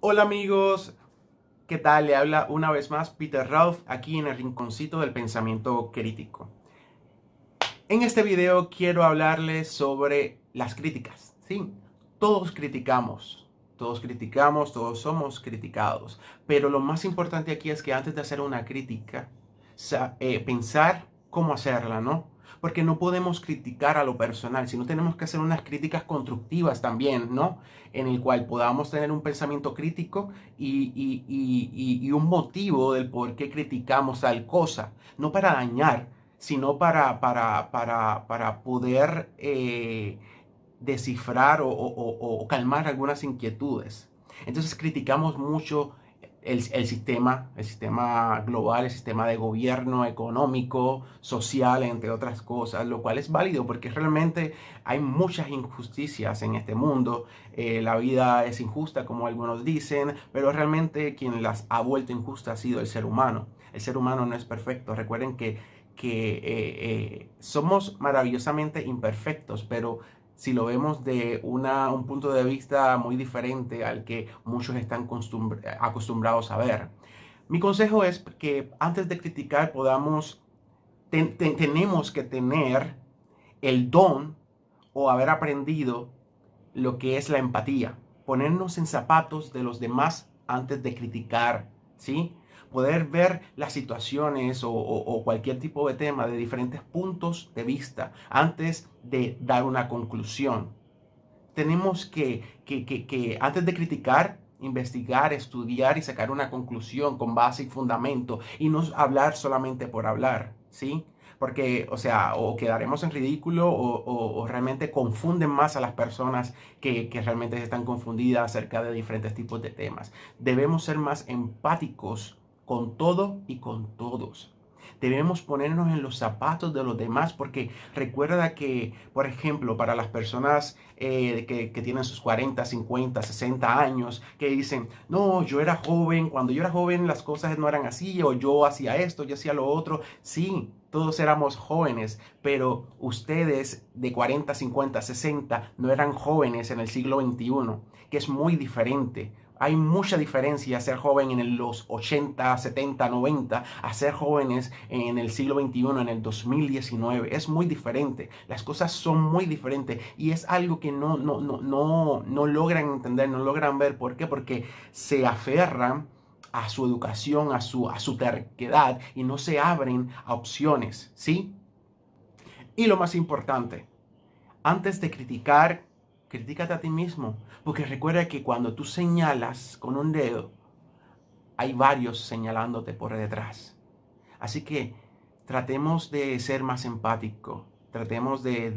Hola amigos, ¿qué tal? Le habla una vez más Peter Ralph aquí en el rinconcito del pensamiento crítico. En este video quiero hablarles sobre las críticas. Sí, todos criticamos, todos criticamos, todos somos criticados, pero lo más importante aquí es que antes de hacer una crítica, eh, pensar cómo hacerla, ¿no? Porque no podemos criticar a lo personal, sino tenemos que hacer unas críticas constructivas también, ¿no? En el cual podamos tener un pensamiento crítico y, un motivo del por qué criticamos tal cosa, no para dañar, sino para, para, para, para poder eh, descifrar o calmar algunas inquietudes. Entonces criticamos mucho el, sistema, el sistema global, el sistema de gobierno económico, social, entre otras cosas, lo cual es válido porque realmente hay muchas injusticias en este mundo. Eh, la vida es injusta, como algunos dicen, pero realmente quien las ha vuelto injustas ha sido el ser humano. El ser humano no es perfecto. Recuerden que, que eh, eh, somos maravillosamente imperfectos, pero si lo vemos de una, un punto de vista muy diferente al que muchos están acostumbrados a ver. Mi consejo es que antes de criticar podamos, tenemos que tener el don o haber aprendido lo que es la empatía, ponernos en zapatos de los demás antes de criticar, ¿sí? Poder ver las situaciones o, cualquier tipo de tema de diferentes puntos de vista antes de dar una conclusión. Tenemos que, que, antes de criticar, investigar, estudiar y sacar una conclusión con base y fundamento y no hablar solamente por hablar, ¿sí? Porque, o sea, o quedaremos en ridículo o, realmente confunden más a las personas que, que, realmente están confundidas acerca de diferentes tipos de temas. Debemos ser más empáticos con todo y con todos. Debemos ponernos en los zapatos de los demás porque recuerda que, por ejemplo, para las personas eh, que, que, tienen sus 40, 50, 60 años, que dicen, no, yo era joven, cuando yo era joven las cosas no eran así, o yo hacía esto, yo hacía lo otro. Sí, todos éramos jóvenes, pero ustedes de 40, 50, 60 no eran jóvenes en el siglo XXI, que es muy diferente. Hay mucha diferencia ser joven en los 80, 70, 90 a ser jóvenes en el siglo XXI, en el 2019. Es muy diferente. Las cosas son muy diferentes y es algo que no, no, no, no, no logran entender, no logran ver. ¿Por qué? Porque se aferran a su educación, a su, a su terquedad y no se abren a opciones, ¿sí? Y lo más importante, antes de criticar Critícate a ti mismo, porque recuerda que cuando tú señalas con un dedo, hay varios señalándote por detrás. Así que tratemos de ser más empáticos, tratemos de,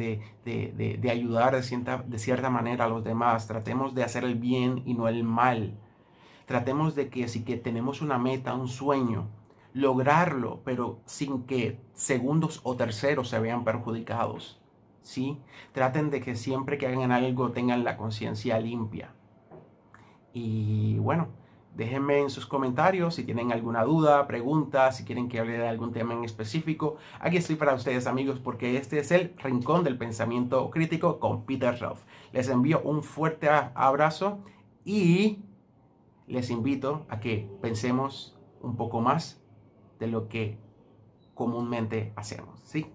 de, ayudar de cierta, de cierta manera a los demás, tratemos de hacer el bien y no el mal. Tratemos de que si que tenemos una meta, un sueño, lograrlo, pero sin que segundos o terceros se vean perjudicados. ¿Sí? Traten de que siempre que hagan algo tengan la conciencia limpia. Y bueno, déjenme en sus comentarios si tienen alguna duda, pregunta, si quieren que hable de algún tema en específico. Aquí estoy para ustedes amigos porque este es el Rincón del Pensamiento Crítico con Peter Ruff. Les envío un fuerte abrazo y les invito a que pensemos un poco más de lo que comúnmente hacemos, ¿sí?